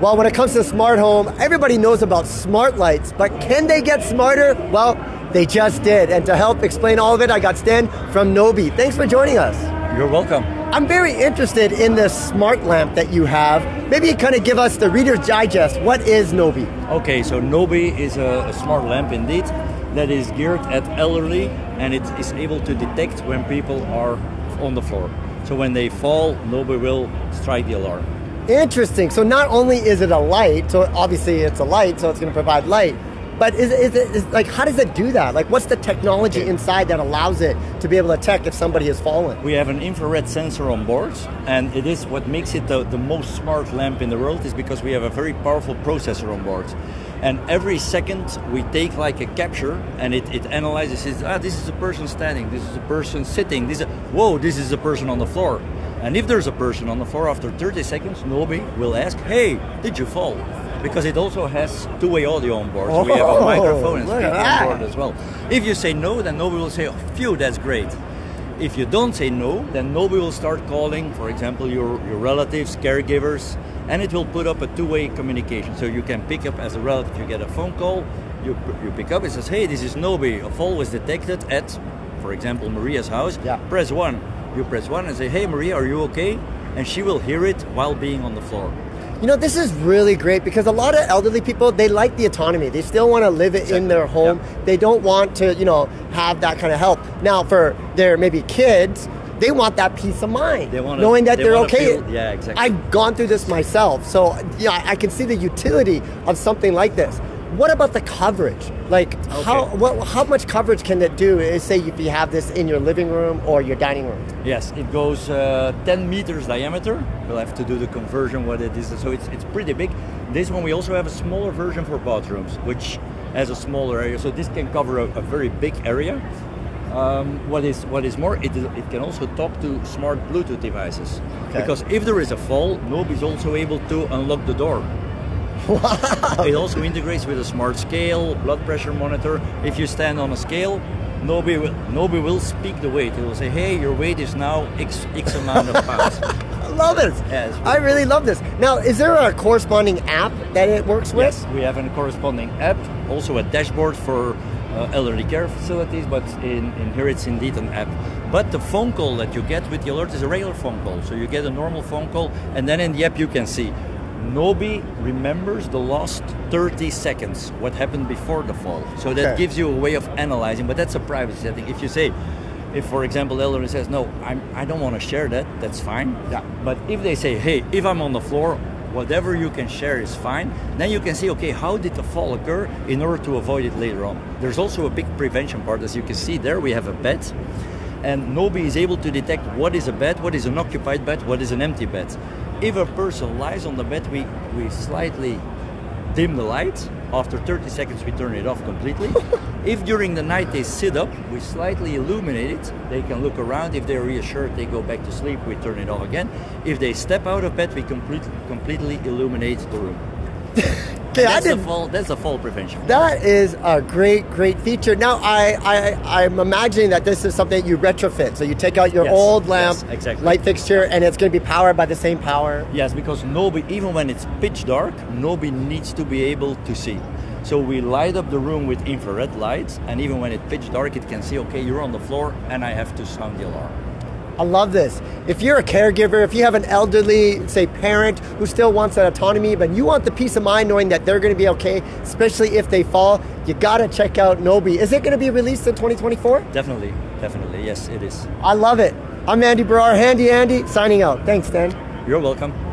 Well, when it comes to smart home, everybody knows about smart lights, but can they get smarter? Well, they just did. And to help explain all of it, I got Stan from Nobi. Thanks for joining us. You're welcome. I'm very interested in this smart lamp that you have. Maybe you kind of give us the Reader's Digest. What is Nobi? Okay, so Nobi is a, a smart lamp indeed that is geared at elderly and it is able to detect when people are on the floor. So when they fall, Nobi will strike the alarm. Interesting. So not only is it a light, so obviously it's a light, so it's going to provide light. But is, is it is, like how does it do that? Like what's the technology inside that allows it to be able to detect if somebody has fallen? We have an infrared sensor on board, and it is what makes it the, the most smart lamp in the world is because we have a very powerful processor on board. And every second we take like a capture and it, it analyzes it, ah, this is a person standing, this is a person sitting, this is a, whoa, this is a person on the floor. And if there's a person on the floor after 30 seconds, Nobi will ask, hey, did you fall? Because it also has two-way audio on board. So we have a Oh, microphone and speaker on board as well. If you say no, then Nobi will say, oh, phew, that's great. If you don't say no, then Nobi will start calling, for example, your, your relatives, caregivers, and it will put up a two-way communication. So you can pick up as a relative, you get a phone call, you, you pick up, it says, hey, this is Nobi. A fall was detected at, for example, Maria's house. Yeah. Press one. You press one and say, hey, Maria, are you okay? And she will hear it while being on the floor. You know, this is really great because a lot of elderly people, they like the autonomy. They still want to live it in their home. Yeah. They don't want to, you know, have that kind of help. Now, for their maybe kids, they want that peace of mind, They wanna- knowing that they they're okay. feel- yeah, exactly. I've gone through this myself, so yeah, I can see the utility of something like this. What about the coverage? Like, how Okay. what, how much coverage can it do? eh, Say if you have this in your living room or your dining room. Yes, it goes uh, 10 meters diameter. We'll have to do the conversion what it is. So it's, it's pretty big. This one we also have a smaller version for bathrooms, which has a smaller area. So this can cover a, a very big area. Um, what is what is more, it, is- it can also talk to smart Bluetooth devices. Okay. Because if there is a fall, Nobi's also able to unlock the door. It also integrates with a smart scale, blood pressure monitor. If you stand on a scale, Nobi will, Nobi will speak the weight. It will say, hey, your weight is now X, X amount of pounds. I love. Yeah, it's I really love this. Now, is there a corresponding app that it works with? yes, we have a corresponding app, also a dashboard for uh, elderly care facilities, but in, in here it's indeed an app. But the phone call that you get with the alert is a regular phone call. So you get a normal phone call, and then in the app you can see Nobi remembers the last 30 seconds, what happened before the fall. So that Okay. gives you a way of analyzing, but that's a privacy setting. If you say, if for example the elderly says, no, I'm, I don't want to share that, that's fine. Yeah. But if they say, hey, if I'm on the floor, whatever you can share is fine, then you can see, okay, how did the fall occur in order to avoid it later on. There's also a big prevention part. As you can see there, we have a bed. And Nobi is able to detect what is a bed, what is an occupied bed, what is an empty bed. If a person lies on the bed, we, we slightly dim the light. After 30 seconds, we turn it off completely. if during the night they sit up, we slightly illuminate it. They can look around. If they're reassured, they go back to sleep. We turn it off again. If they step out of bed, we completely completely illuminate the room. Okay, that's the didn't- fall. That's the fall prevention. That is a great, great feature. Now, I, I, I'm imagining that this is something you retrofit. So you take out your Yes, old lamp, yes, exactly. light fixture, and it's going to be powered by the same power. Yes, because Nobi, even when it's pitch dark, Nobi needs to be able to see. So we light up the room with infrared lights, and even when it's pitch dark, it can see, okay, you're on the floor, and I have to sound the alarm. I love this. If you're a caregiver, if you have an elderly, say, parent who still wants that autonomy, but you want the peace of mind knowing that they're going to be okay, especially if they fall, you got to check out Nobi. Is it going to be released in 2024? Definitely, definitely, yes, it is. I love it. I'm Andy Barrar, Handy Andy, signing out. Thanks, Dan. You're welcome.